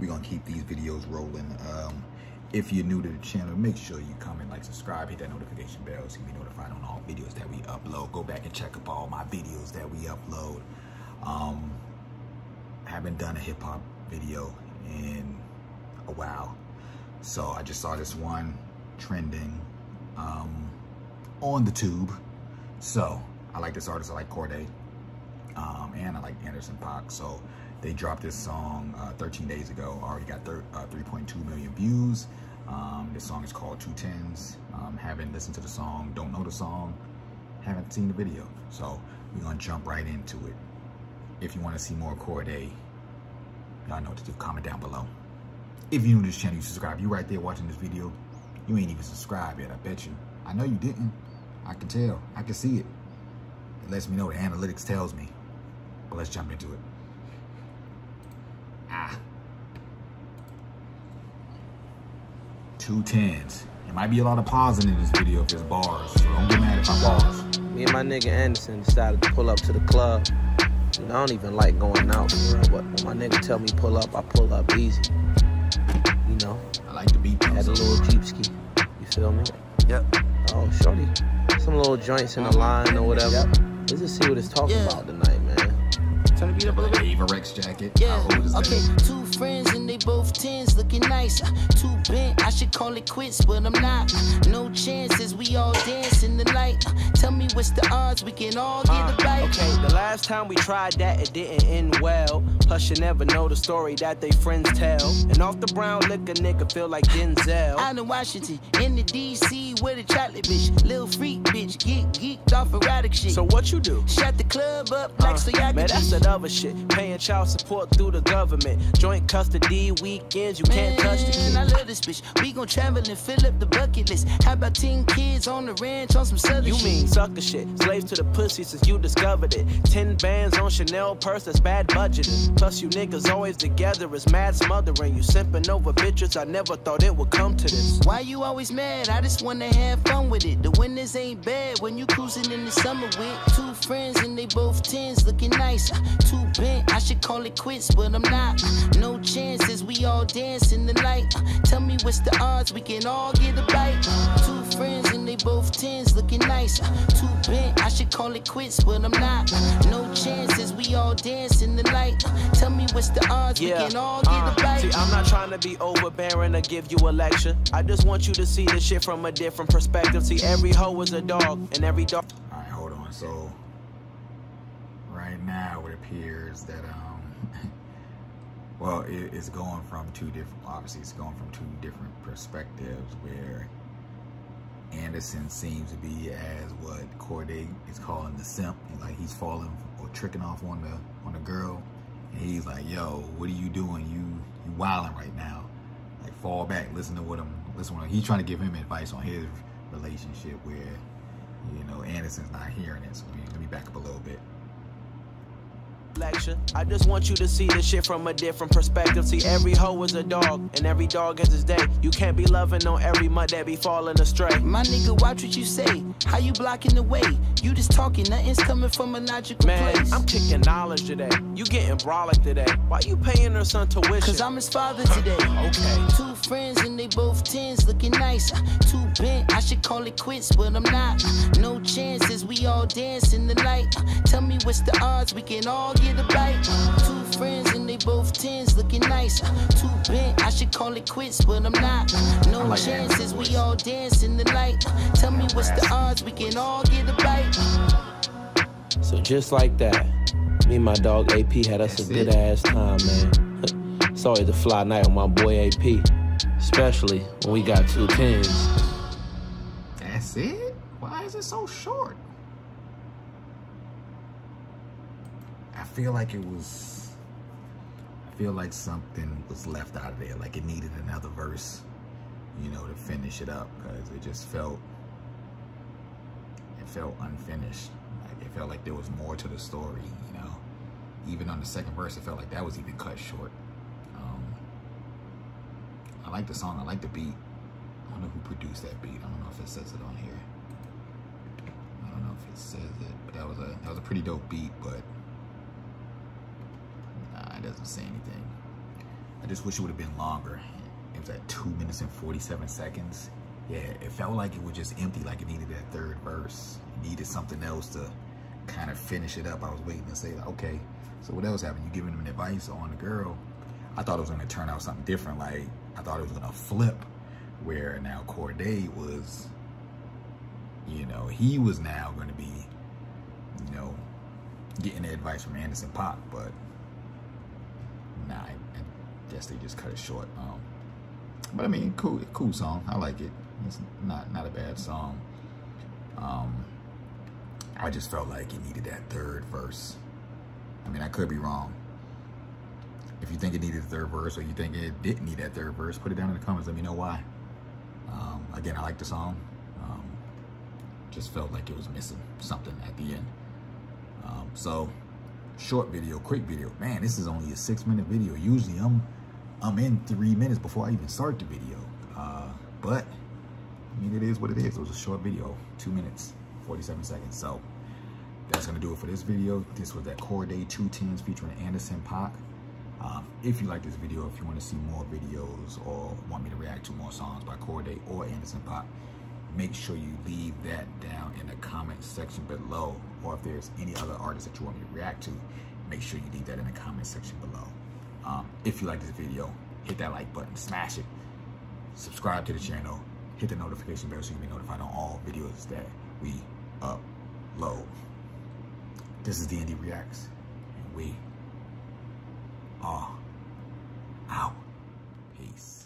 videos rolling. Um, if you're new to the channel, make sure you comment, like, subscribe, hit that notification bell so you be notified on all videos that we upload. Go back and check up all my videos that we upload. Um, haven't done a hip hop video in a while. So I just saw this one trending um, on the tube. So I like this artist, I like Cordae, um, and I like Anderson .Paak. So they dropped this song uh, 13 days ago, already got uh, 3.2 million views. Um, this song is called Two Tens. Um, haven't listened to the song, don't know the song, haven't seen the video. So we're gonna jump right into it. If you wanna see more Cordae, y'all know what to do, comment down below. If you're new to this channel, you subscribe. You right there watching this video, you ain't even subscribed yet, I bet you. I know you didn't. I can tell, I can see it. It lets me know, the analytics tells me. But let's jump into it. Ah. Two tens. It might be a lot of pausing in this video if it's bars, so don't get mad if I pause. Me and my nigga Anderson decided to pull up to the club. You know, I don't even like going out, but when my nigga tell me pull up, I pull up easy. You know, I like the beat. had a little Jeep ski. You feel me? Yep. Oh, shorty. Some little joints in the line or whatever. Let's just see what it's talking Yeah. about tonight, man. Turn the beat up a little bit. Avirex jacket. Yeah, How old is okay, that? two friends and they both tens, looking nice. Uh, Too bent, I should call it quits, but I'm not. No chances, we all dance in the night. Uh, Tell me what's the odds, we can all get a bite. Okay, the last time we tried that, it didn't end well. Plus, you never know the story that they friends tell. And off the brown liquor, nigga feel like Denzel. Out in Washington, in the DC with a chocolate bitch. Little freak bitch, get get geeked off erotic shit. So what you do? Shut the club up uh, like so y'all Man, that's that other shit. Paying child support through the government. Joint custody weekends, you can't touch the Man, I love this bitch. We gon' travel and fill up the bucket list. How about 10 kids on the ranch on some southern You shit? mean sucker shit. Slaves to the pussy since you discovered it. Ten bands on Chanel purse, that's bad budgeting. Plus, you niggas always together is mad smothering. You simping over bitches, I never thought it would come to this. Why you always mad? I just wanna have fun with it. The winters ain't bad when you cruising in the summer with two friends and they both tens looking nice. Uh, Too bent, I should call it quits, but I'm not. No chances, we all dance in the night. Uh, what's the odds, we can all get a bite. Two friends and they both tens looking nice. Too bent, I should call it quits, but I'm not. No chances, we all dance in the night. Tell me what's the odds, we can all get uh, a bite. See, I'm not trying to be overbearing or give you a lecture. I just want you to see the shit from a different perspective. See, every hoe is a dog, and every dog. All right, hold on. So right now it appears that um, well, it, it's going from two different. Obviously, it's going from two different perspectives where Anderson seems to be as what Cordae is calling the simp, like he's falling or tricking off on the on the girl, and he's like, "Yo, what are you doing? You you wilding right now? Like fall back, listen to what I'm listen. What he's trying to give him advice on his relationship where you know Anderson's not hearing it. So let me, let me back up a little bit. Lecture. I just want you to see the shit from a different perspective. See, every hoe is a dog, and every dog has his day. You can't be loving on every mud that be falling astray. My nigga, watch what you say. How you blocking the way? You just talking, nothing's coming from a logical Man, place. I'm kicking knowledge today. You getting brolic today. Why you paying her son tuition? Cause I'm his father today. Okay. Two friends and they both tens looking nice. Uh, Too bent, I should call it quits, but I'm not. Uh, No chances, we all dance in the night. Uh, Tell me what's the odds, we can all get a bite. Two friends and they both tens looking nice. Too bent, I should call it quits, but I'm not. No like chances, Anderson we all dance in the night. Tell me what's the odds, we can all get a bite. So just like that, me and my dog AP had us That's a good it. ass time, man. it's always a fly night with my boy AP. Especially when we got two tens. That's it? Why is it so short? Feel like it was. I feel like something was left out of there. Like it needed another verse, you know, to finish it up because it just felt. It felt unfinished. Like it felt like there was more to the story, you know. Even on the second verse, it felt like that was even cut short. Um, I like the song. I like the beat. I don't know who produced that beat. I don't know if it says it on here. I don't know if it says it, but that was a that was a pretty dope beat. But doesn't say anything. I just wish it would have been longer. It was at two minutes and 47 seconds. Yeah, it felt like it was just empty, like it needed that third verse. It needed something else to kind of finish it up. I was waiting to say, okay, so what else happened? You giving him advice on the girl. I thought it was gonna turn out something different. Like, I thought it was gonna flip where now Cordae was, you know, he was now gonna be, you know, getting the advice from Anderson .Paak, but nah, I, I guess they just cut it short. Um, but I mean, cool, cool song. I like it. It's not not a bad song. Um, I just felt like it needed that third verse. I mean, I could be wrong. If you think it needed a third verse or you think it didn't need that third verse, put it down in the comments. Let me know why. Um, again, I like the song. Um, just felt like it was missing something at the end. Um, so, short video, quick video. Man, this is only a six minute video. Usually I'm I'm in three minutes before I even start the video. Uh, but, I mean, it is what it is. It was a short video, two minutes, 47 seconds. So, that's gonna do it for this video. This was that Cordae Two Tens featuring Anderson .Paak. Um, if you like this video, if you want to see more videos or want me to react to more songs by Cordae or Anderson .Paak, make sure you leave that down in the comment section below. Or if there's any other artists that you want me to react to, make sure you leave that in the comment section below. Um, if you like this video, hit that like button, smash it, subscribe to the channel, hit the notification bell so you can be notified on all videos that we upload. This is D&D Reacts, and we are out. Peace.